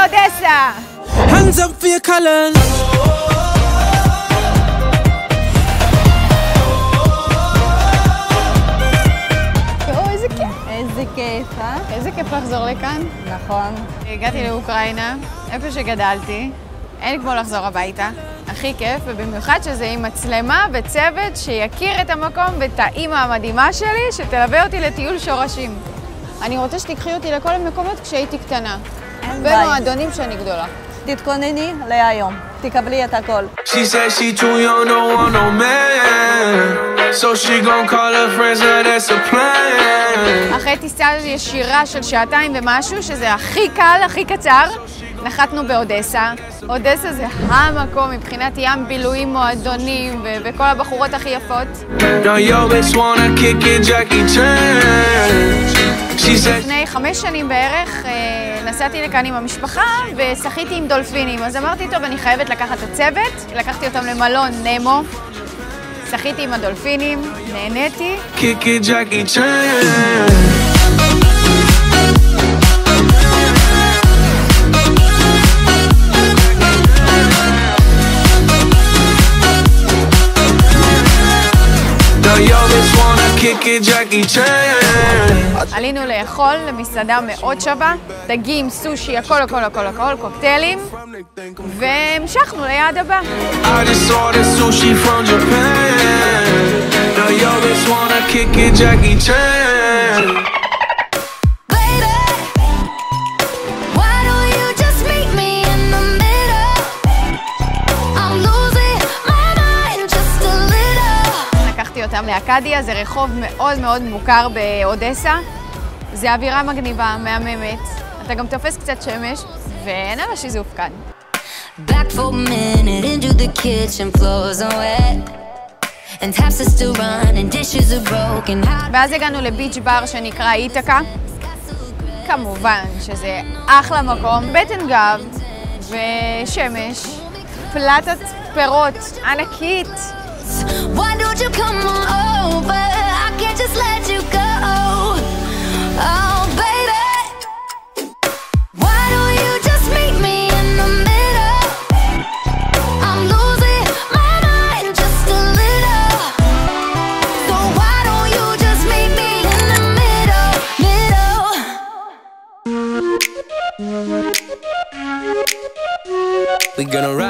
לאודסה! Hands up for your colors. תראו, איזה כיף. איזה כיף, אה? איזה כיף לחזור לכאן. נכון. הגעתי לאוקראינה, איפה שגדלתי. אין כמו לחזור הביתה. הכי כיף, ובמיוחד שזה עם מצלמה וצוות שיכיר את המקום ואת האימא המדהימה שלי, שתלווה אותי לטיול שורשים. אני רוצה שתיקחי אותי לכל המקומות כשהייתי קטנה. במועדונים שאני גדולה. תתכונני להיום, תקבלי את הכל. She said she too young, don't want no man. So she gon' call her friends, now that's a plan. אחרי טיסה ישירה של שעתיים ומשהו, שזה הכי קל, הכי קצר, נחתנו באודסה. אודסה זה המקום מבחינת ים בילויים, מועדונים וכל הבחורות הכי יפות. Now yo חמש שנים בערך אה, נסעתי לכאן עם המשפחה ושחיתי עם דולפינים. אז אמרתי, טוב, אני חייבת לקחת את הצוות. לקחתי אותם למלון נמו. שחיתי עם הדולפינים, נהניתי. kick it, Jackie עלינו לאכול למסעדה מאוד שווה, דגים, סושי, הכל הכל הכל הכל, קוקטיילים, והמשכנו ליעד הבא. I just. Now wanna kick it, Jackie Chan. לקחתי אותם לאכדיה, זה רחוב מאוד מאוד מוכר באודסה. זה אווירה מגניבה, מהממת. אתה גם תופס קצת שמש, ואין על השיזוף כאן. Back for a minute into the kitchen, floors are wet. And taps are still running, dishes are broken. ואז הגענו לביץ' בר שנקרא איתקה. כמובן שזה אחלה מקום, בטן גב ושמש, פלטת פירות ענקית.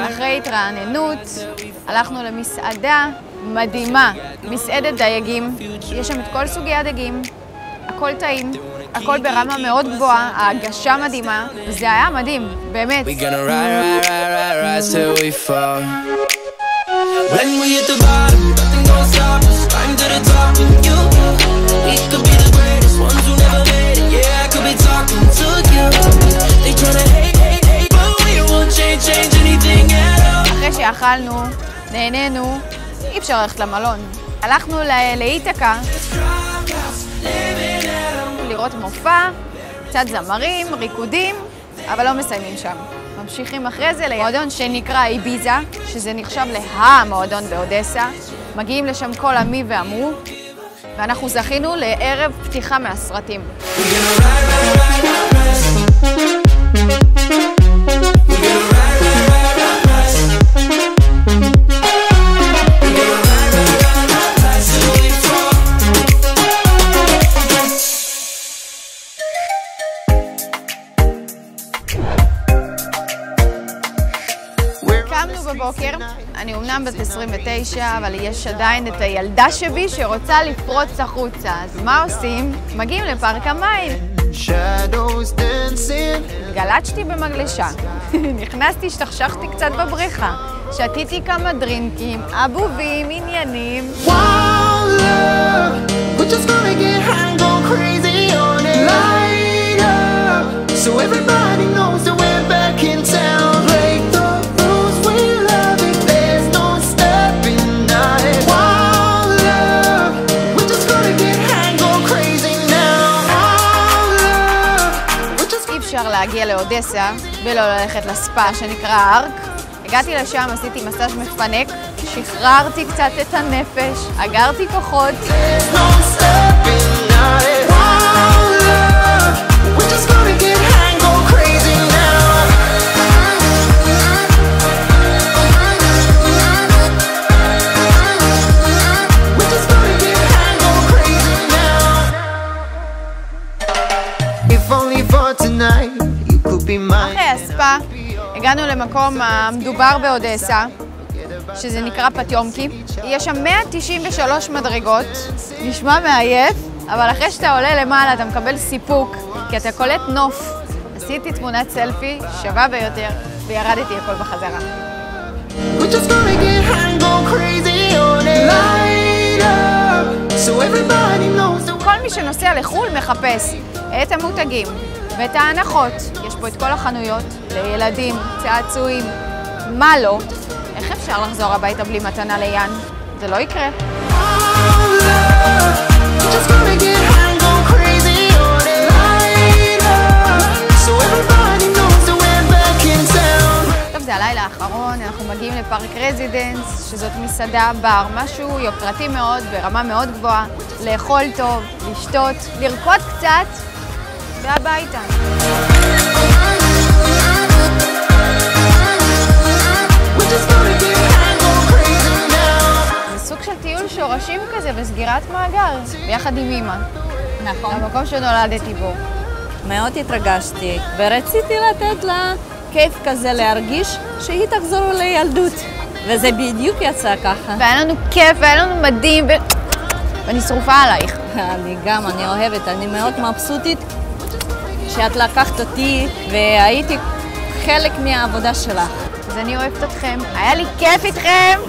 אחרי התרעננות, הלכנו למסעדה מדהימה, מסעדת דייגים, יש שם את כל סוגי הדגים, הכל טעים, הכל ברמה מאוד גבוהה, ההגשה מדהימה, זה היה מדהים, באמת. אחרי שאכלנו, נהנינו, אי אפשר ללכת למלון. הלכנו לאיתקה, לראות מופע, קצת זמרים, ריקודים, אבל לא מסיימים שם. ממשיכים אחרי זה למועדון שנקרא איביזה, שזה נחשב להמועדון באודסה. מגיעים לשם כל המי ואמרו, ואנחנו זכינו לערב פתיחה מהסרטים. קמנו בבוקר, אני אומנם בת 29, אבל יש עדיין את הילדה שבי שרוצה לפרוץ החוצה. אז מה עושים? מגיעים לפארק המים. גלצ'תי במגלשה, נכנסתי, השתכשכתי קצת בבריכה, שתיתי כמה דרינקים, אבובים, עניינים. Wow, love. אפשר להגיע לאודסה ולא ללכת לספה שנקרא ארק. הגעתי לשם, עשיתי מסאז' מפנק, שחררתי קצת את הנפש, אגרתי כוחות. If only for אחרי הספה הגענו למקום המדובר באודסה, שזה נקרא פטיומקי. יש שם 193 מדרגות, נשמע מעייף, אבל אחרי שאתה עולה למעלה אתה מקבל סיפוק, כי אתה קולט נוף. עשיתי תמונת סלפי שווה ביותר, וירדתי הכל בחזרה. כל מי שנוסע לחו"ל מחפש את המותגים ואת ההנחות. יש פה את כל החנויות לילדים, צעצועים, מה לא? איך אפשר לחזור הביתה בלי מתנה ליאן? זה לא יקרה. זה הלילה האחרון, אנחנו מגיעים לפארק רזידנס, שזאת מסעדה, בר, משהו יוקרתי מאוד, ברמה מאוד גבוהה, לאכול טוב, לשתות, לרקוד קצת, והביתה. זה סוג של טיול שורשים כזה וסגירת מעגל, ביחד עם אימא. נכון. המקום שנולדתי בו. מאוד התרגשתי, ורציתי לתת לה כיף כזה להרגיש שהיא תחזור לילדות. וזה בדיוק יצא ככה. והיה לנו כיף, והיה לנו מדהים, ו... ואני שרופה עלייך. אני גם, אני אוהבת, אני מאוד מבסוטית שאת לקחת אותי והייתי חלק מהעבודה שלך. אז אני אוהבת אתכם, היה לי כיף איתכם.